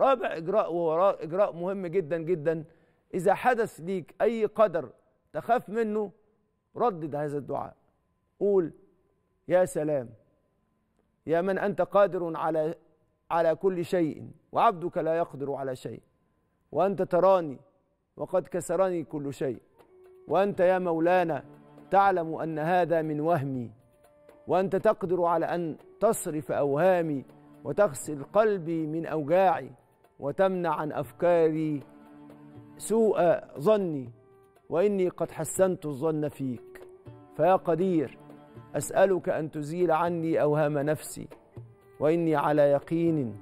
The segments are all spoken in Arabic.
رابع إجراء وهو إجراء مهم جدا جدا. إذا حدث ليك أي قدر تخاف منه ردد هذا الدعاء. قول يا سلام. يا من أنت قادر على على كل شيء وعبدك لا يقدر على شيء. وأنت تراني وقد كسرني كل شيء. وأنت يا مولانا تعلم أن هذا من وهمي. وأنت تقدر على أن تصرف أوهامي وتغسل قلبي من أوجاعي. وتمنع عن أفكاري سوء ظني وإني قد حسنت الظن فيك. فيا قدير أسألك أن تزيل عني أوهام نفسي وإني على يقين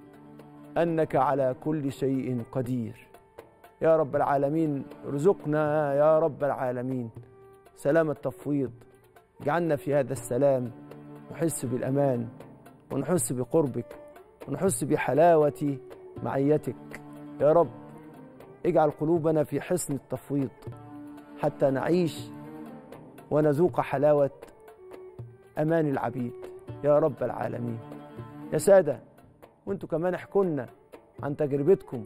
أنك على كل شيء قدير. يا رب العالمين ارزقنا يا رب العالمين سلام التفويض. اجعلنا في هذا السلام نحس بالأمان ونحس بقربك ونحس بحلاوة معيتك. يا رب اجعل قلوبنا في حصن التفويض حتى نعيش ونذوق حلاوة أمان العبيد. يا رب العالمين. يا سادة وانتوا كمان احكوا لنا عن تجربتكم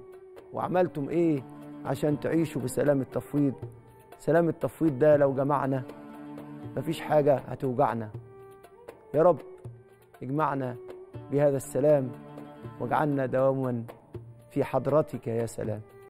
وعملتم إيه عشان تعيشوا بسلام التفويض. سلام التفويض ده لو جمعنا مفيش حاجة هتوجعنا. يا رب اجمعنا بهذا السلام واجعلنا دواما في حضرتك يا سلام.